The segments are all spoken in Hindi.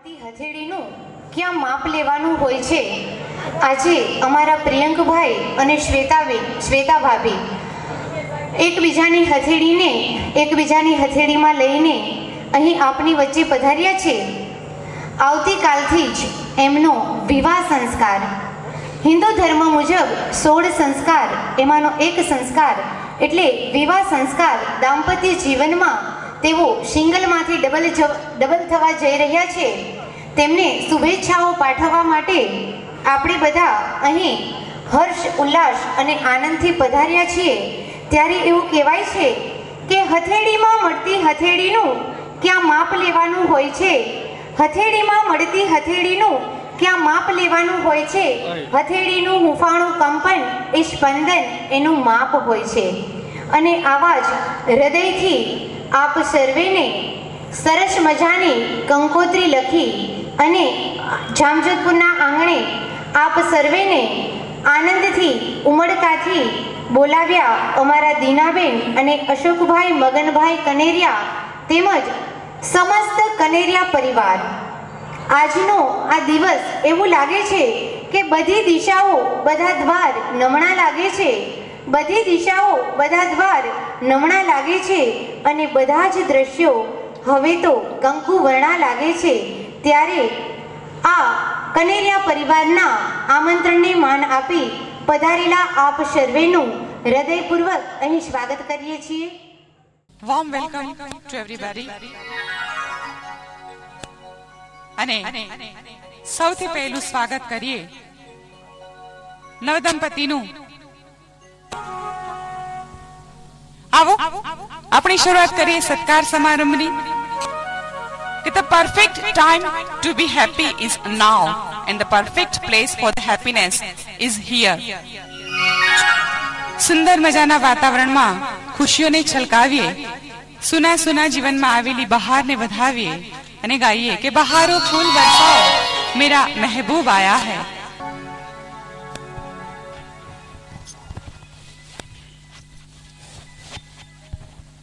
હથેળીનું ક્યાં માપ લેવાનું હોય છે? આજે અમારા પ્રિયંકભાઈ અને શ્વેતાબેન શ્વેતા ભાભી એકબીજાની હથેળીને, એકબીજાની હથેળીમાં લઈને અહીં આપની વચ્ચે પધાર્યા છે. આવતીકાલથી જ એમનો વિવાહ સંસ્કાર. હિન્દુ ધર્મ મુજબ સોળ સંસ્કાર, એમાંનો એક સંસ્કાર એટલે વિવાહ સંસ્કાર દાંપત્ય જીવનમાં તેઓ સિંગલમાંથી ડબલ ડબલ થવા જઈ રહ્યા છે. તેમને શુભેચ્છાઓ પાઠવવા માટે આપણે બધા અહીં હર્ષ, ઉલ્લાસ અને આનંદથી પધાર્યા છીએ. ત્યારે એવું કહેવાય છે કે હથેળીમાં મળતી હથેળીનું ક્યાં માપ લેવાનું હોય છે? હથેળીમાં મળતી હથેળીનું ક્યાં માપ લેવાનું હોય છે? હથેળીનું હુંફાણું કંપન એ સ્પંદન એનું માપ હોય છે. અને આવા જ હૃદયથી આપ સર્વેને સરસ મજાની કંકોત્રી લખી અને જામજોધપુરના આંગણે આપ સર્વેને આનંદથી, ઉમળકાથી બોલાવ્યા અમારા દીનાબેન અને અશોકભાઈ, મગનભાઈ કનેરિયા તેમજ સમસ્ત કનેરિયા પરિવાર. આજનો આ દિવસ એવું લાગે છે કે બધી દિશાઓ બધા દ્વાર નમણા લાગે છે. બધી દિશાઓ બધા દ્વાર નમણા લાગે છે અને બધા જ દ્રશ્યો હવે તો કંકુ વર્ણા લાગે છે. ત્યારે આ કનેરિયા પરિવારના આમંત્રણને માન આપી પધારેલા આપ સર્વેનું હૃદયપૂર્વક અહીં સ્વાગત કરીએ છીએ. Warm welcome to everybody. અને સૌથી પહેલું સ્વાગત કરીએ નવદંપતિનું આવો આપણી શરૂઆત કરીએ સત્કાર સમારંભની કે the perfect time to be happy is now and the perfect place for the happiness is here સુંદર મજાના વાતાવરણમાં ખુશીઓને છલકાવીએ સુના સુના જીવનમાં આવેલી બહારને વધાવીએ અને ગાઈએ કે બહારો ફૂલ બરસાઓ મેરા મહેબૂબ આયા હૈ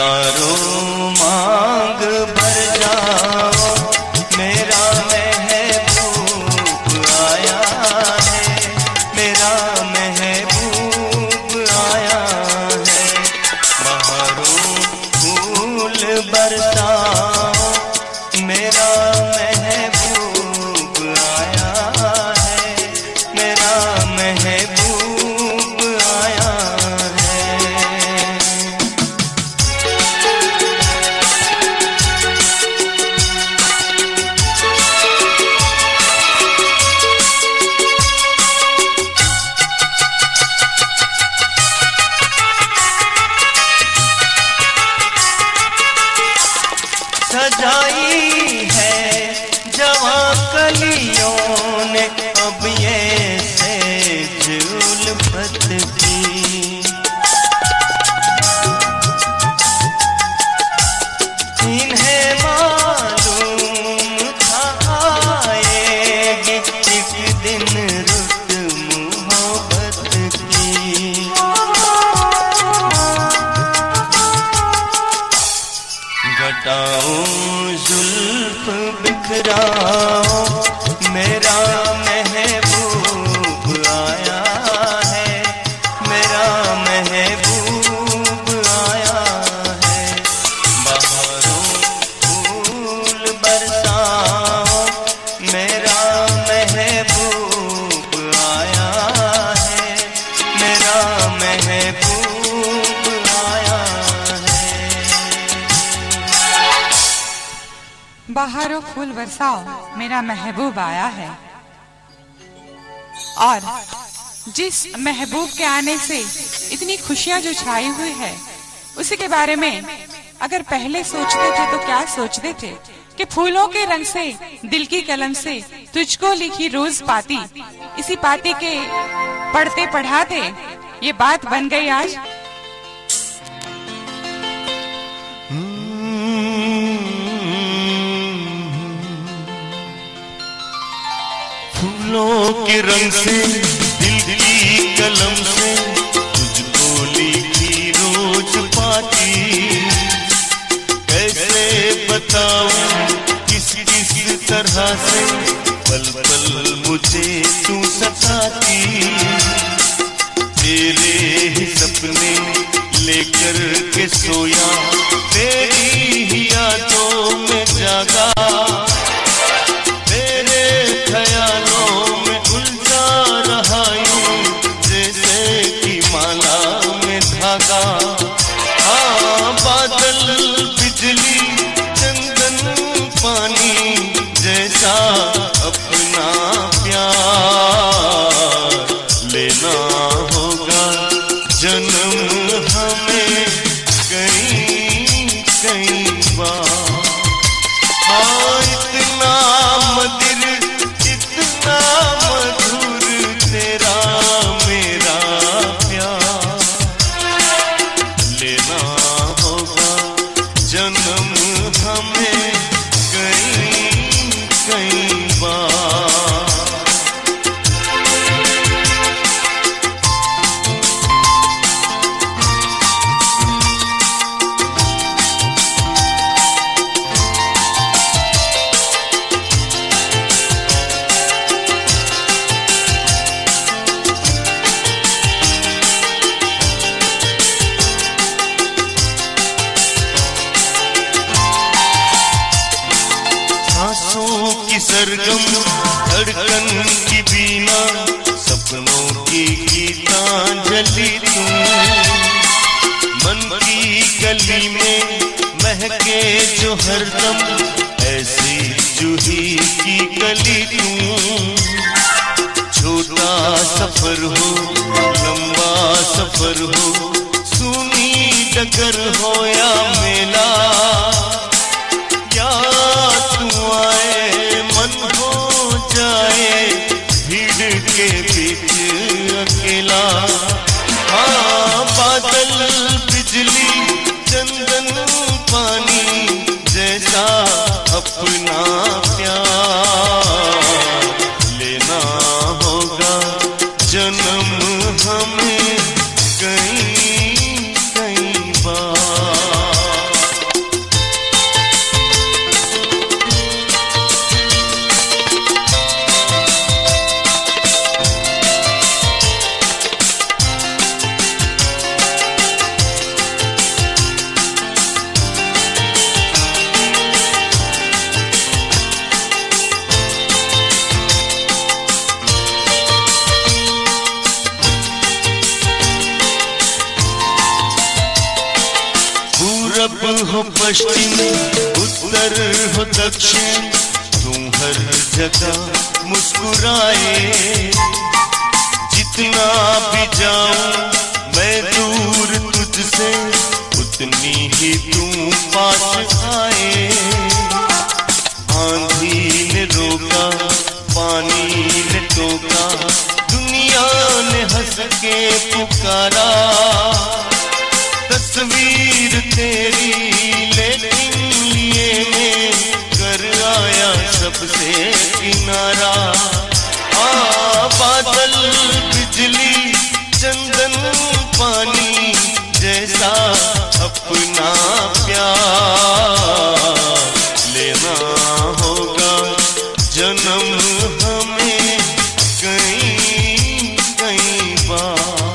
सितारों मांग भर जाओ। मेरा महबूब आया है मेरा मेरा महबूब आया है। और जिस महबूब के आने से इतनी खुशियाँ जो छाई हुई है, उसी के बारे में अगर पहले सोचते थे तो क्या सोचते थे कि फूलों के रंग से, दिल की कलम से तुझको लिखी रोज पाती, इसी पाती के पढ़ते पढ़ाते ये बात बन गई आज? के रंग से, दिल की कलम से, तुझको लिखी रोज पाती। कैसे बताऊँ किस किस तरह से, पल पल मुझे तू सताती। तेरे ही सपने लेकर गली तू। छोटा सफ़र हो, लंबा सफ़र हो, सुनी डगर हो या मेला। या तू आए, मन हो जाए, भीड़ के बीच अकेला। हाँ बादल, बिजली, चंदन, पानी, जैसा अपना जगह मुस्कुराए। जितना भी जाऊँ, मैं दूर तुझसे, उतनी ही तू पास आए। आंधी ने रोका, पानी ने टोका, दुनिया ने हंस के पुकारा। तस्वीर तेरी, लेकिन लिए मैं कर आया सबसे। किनारा। आ, बादल, बिजली, चंदन, पानी जैसा अपना प्यार लेना होगा। जन्म हमें कई कई बार।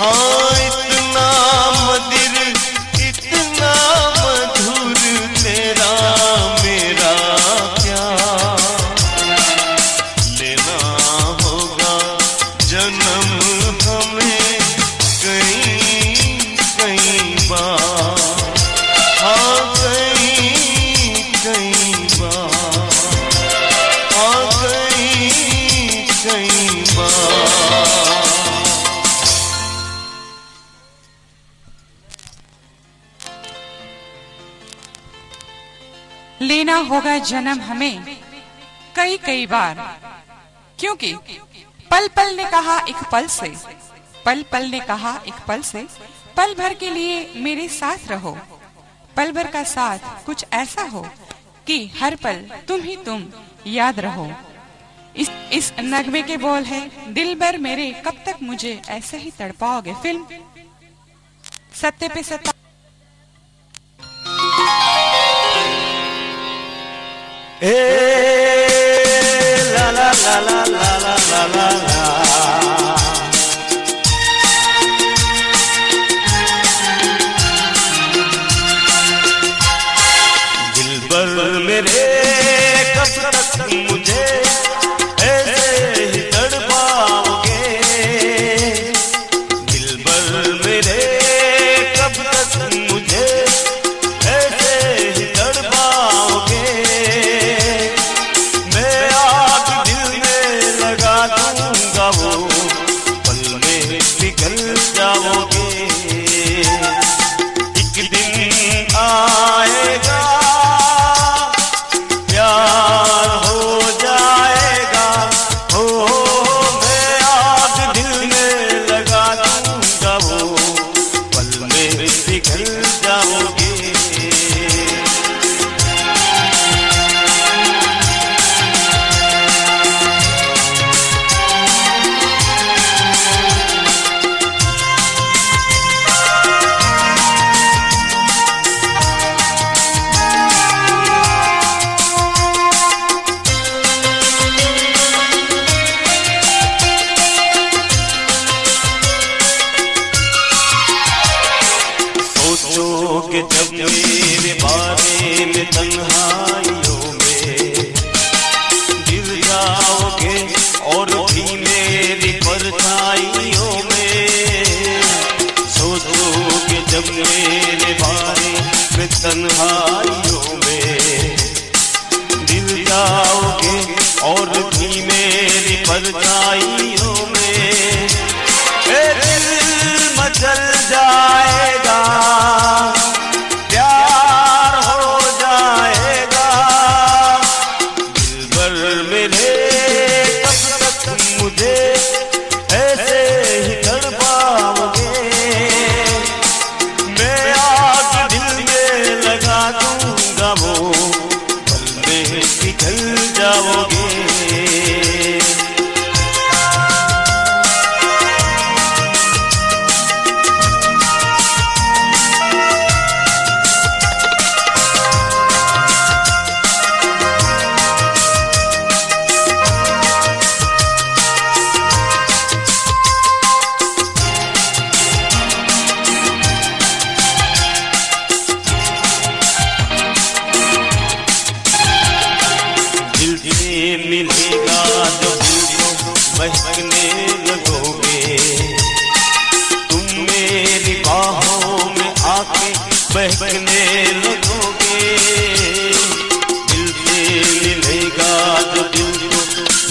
हाँ जन्म हमें कई कई बार। क्योंकि पल पल ने कहा एक पल से पल पल ने कहा एक पल से, पल भर के लिए मेरे साथ रहो। पल भर का साथ कुछ ऐसा हो कि हर पल तुम ही तुम याद रहो। इस इस नगमे के बोल है, दिल भर मेरे कब तक मुझे ऐसे ही तड़पाओगे? फ़िल्म सत्य पे सत्ता Hey, la la la la la la la la.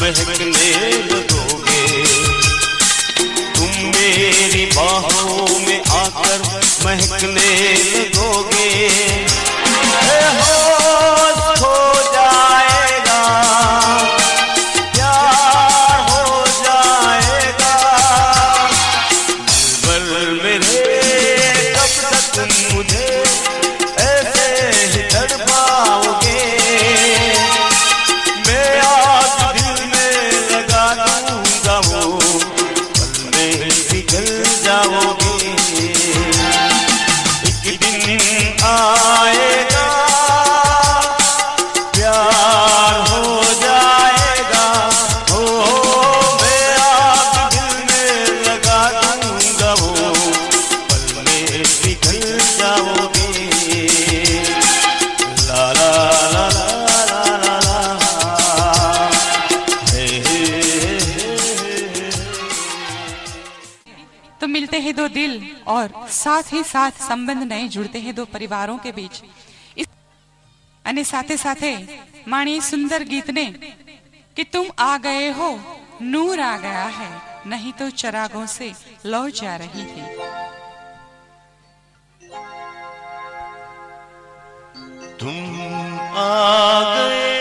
महकने लगोगे तुम मेरी बाहों में आकर महकने साथ ही साथ संबंध नए जुड़ते हैं दो परिवारों के बीच। साथे साथे સાથે सुंदर गीत ने कि तुम आ गए हो, नूर आ गया है, नहीं तो चरागों से लौ जा रही है। तुम आ गए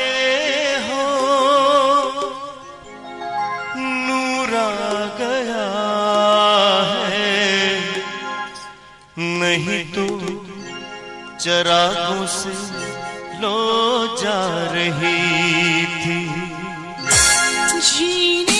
चरागों से लो जा रही थी। जीने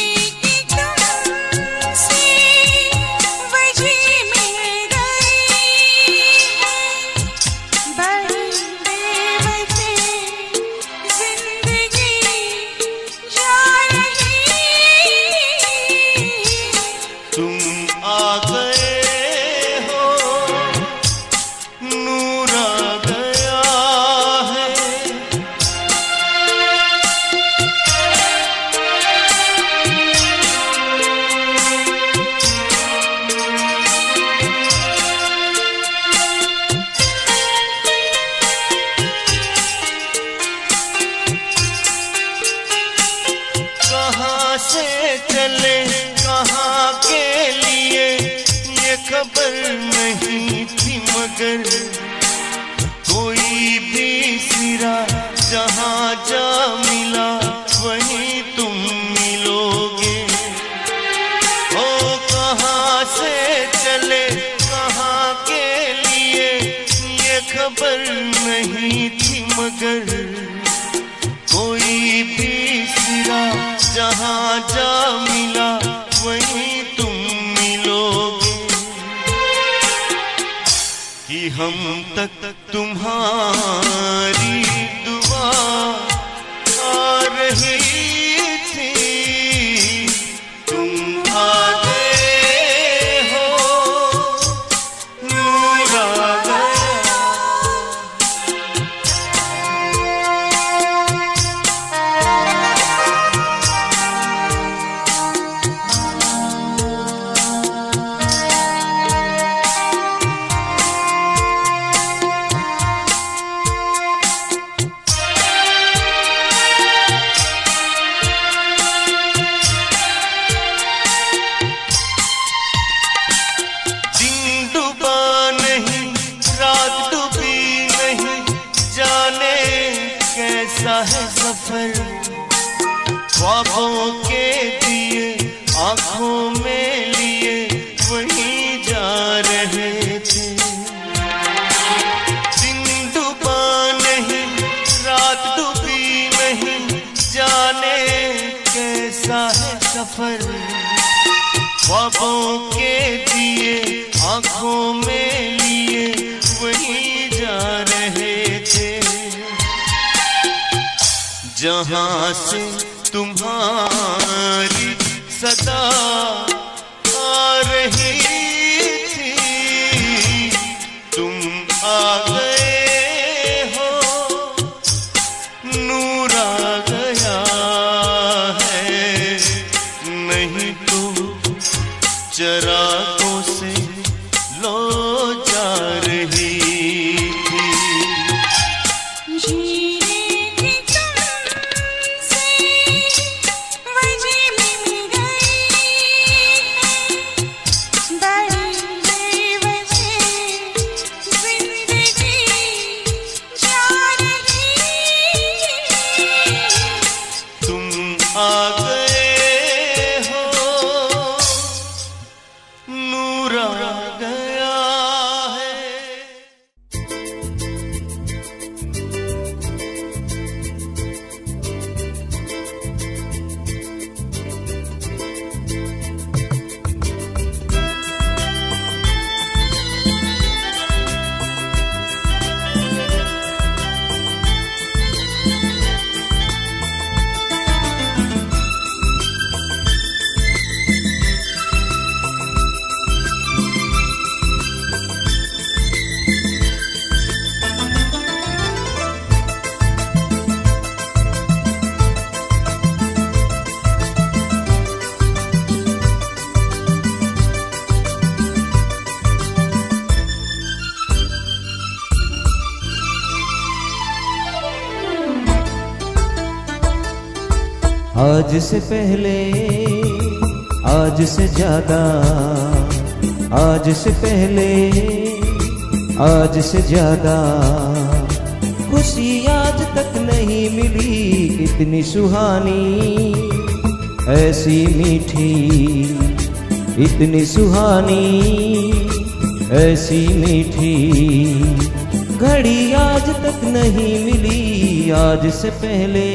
सफ़र। ख्वाबों के दिए, आँखों में लिए, वही जा रहे थे। जहाँ से तुम्हारी सदा आज से ज़्यादा, आज से पहले, आज से ज़्यादा। खुशी आज तक नहीं मिली इतनी सुहानी, ऐसी मीठी, इतनी सुहानी, ऐसी मीठी। घड़ी आज तक नहीं मिली, आज से पहले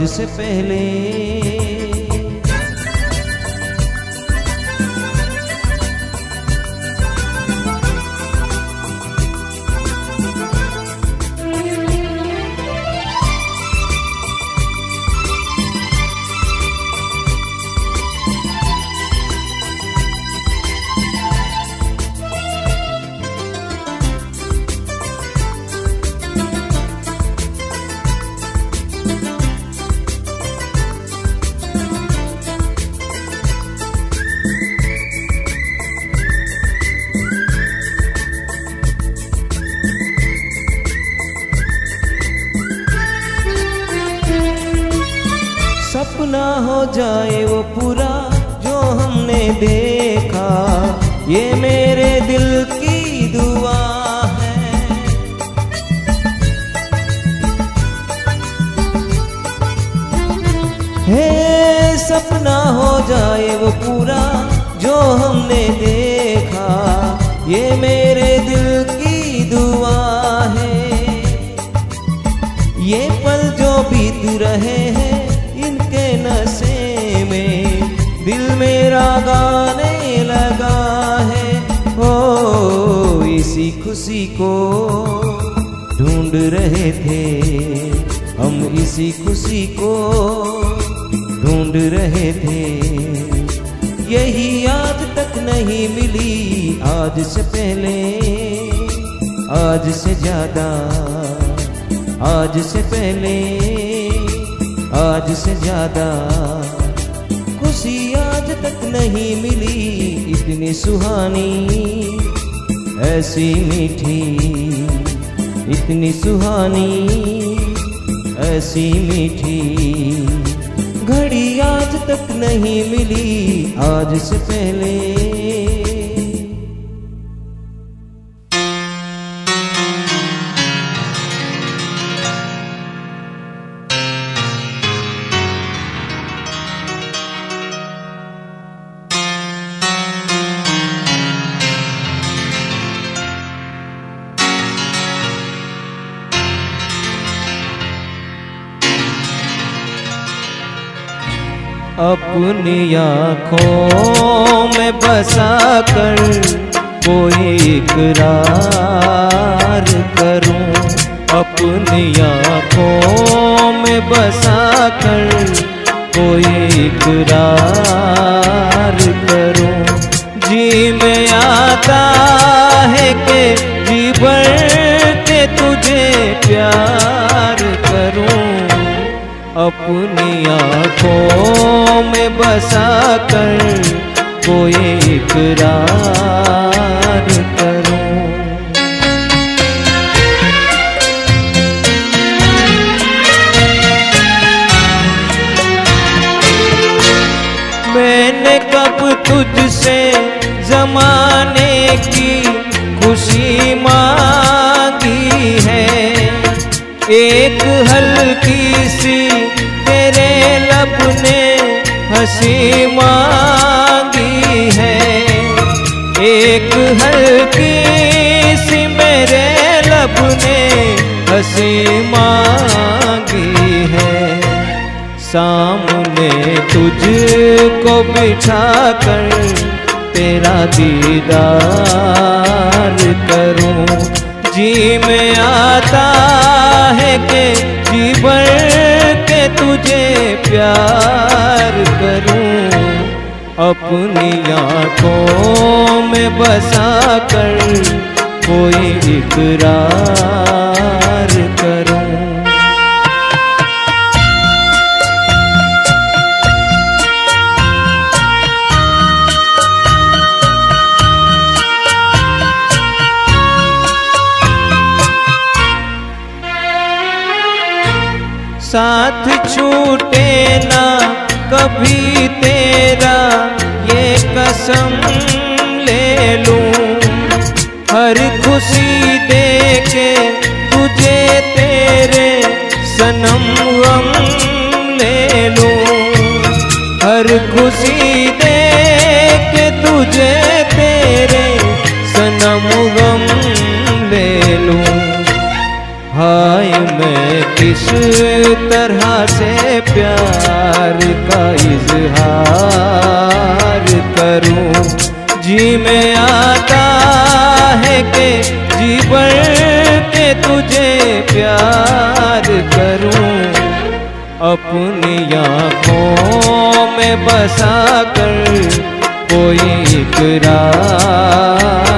जिसे पहले अपनी आँखों में बसा कर कोई इकरार करूँ। अपनी आँखों में बसा कर कोई इकरार करूँ। जी में आता है के जी बढ़ते के तुझे प्यार करूँ। अपनी आँखों में बसा कर कोई इकरार मैंने कब तुझसे जमाने की खुशी मांगी है? एक हँसी मांगी है। एक हल्की सी मेरे लब ने हँसी मांगी है। सामने तुझको बिठा कर तेरा दीदार करूँ। जी में आता है के जीवन के तुझे प्यार करूँ। अपनी आँखों में बसा कर कोई इकरार करूँ। साथ छूटे ना कभी तेरा, ये कसम ले लूँ। हर खुशी दे के तुझे तेरे सनम गम ले लूँ। हर खुशी दे के तुझे तेरे सनम गम ले लूँ। हाय मैं किस तरह से प्यार का इजहार करूँ। जी में आता है के जी भर के तुझे प्यार करूँ। अपनी आँखों में बसा कर कोई इकरार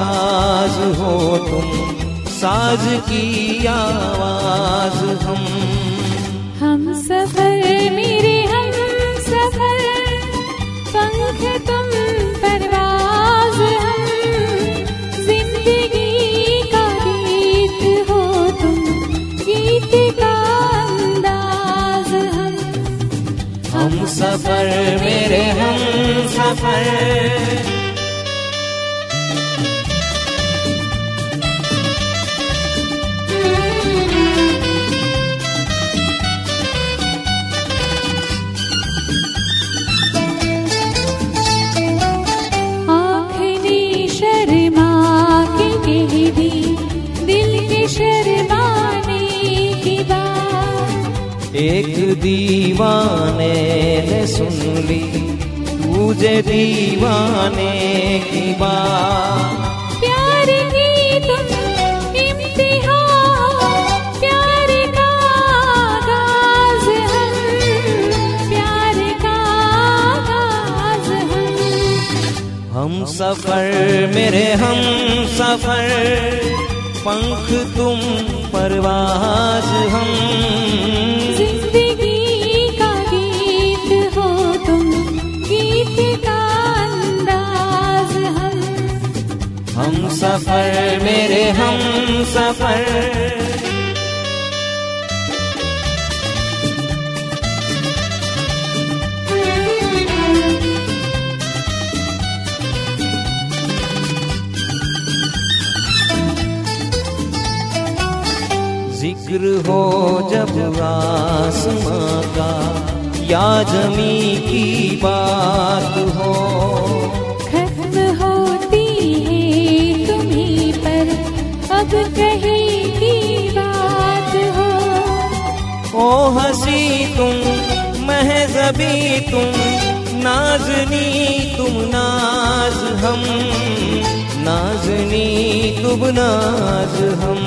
साज हो तुम साज की आवाज़ हम। हम सफ़र मेरे हम सफ़र। पंख तुम परवाज हम। ज़िंदगी का गीत हो तुम गीत का अंदाज हम। हम सफ़र मेरे हम सफ़र। एक दीवाने ने सुन ली तुझे दीवाने की बात। प्यार की तुम प्यार का आगाज़ प्यार का आगाज़ हम। हम सफ़र मेरे हम सफ़र। पंख तुम परवाज हम। ज़िंदगी का गीत हो तुम गीत का अंदाज हम। हम सफ़र मेरे हम सफ़र। ज़िक्र हो जब आसमां का या जमी की बात हो। खत्म होती है तुम्हें पर अब कहीं की बात हो। ओ हसी तुम महजबी तुम नाजनी तुम नाज हम नाजनी तुम नाज हम।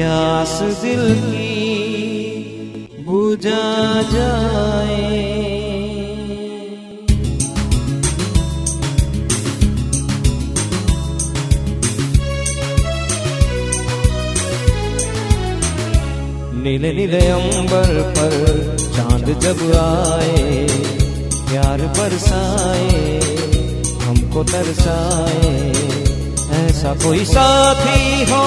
प्यास दिल की बुझा जाए। नीले नीले अंबर पर चाँद जब आए, प्यार बरसाए, हमको तरसाए, ऐसा कोई साथी हो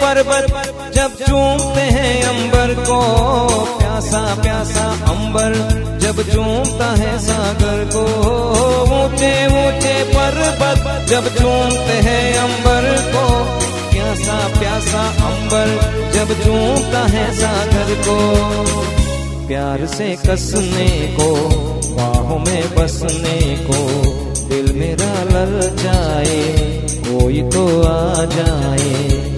पर्वत जब चूमते हैं अंबर को, प्यासा प्यासा अंबर जब चूमता है सागर को। ऊँचे ऊँचे पर्वत जब चूमते हैं अंबर को, प्यासा प्यासा अंबर जब चूमता है सागर को। प्यार से कसने को, बाहों में बसने को, दिल मेरा लल जाए कोई तो आ जाए।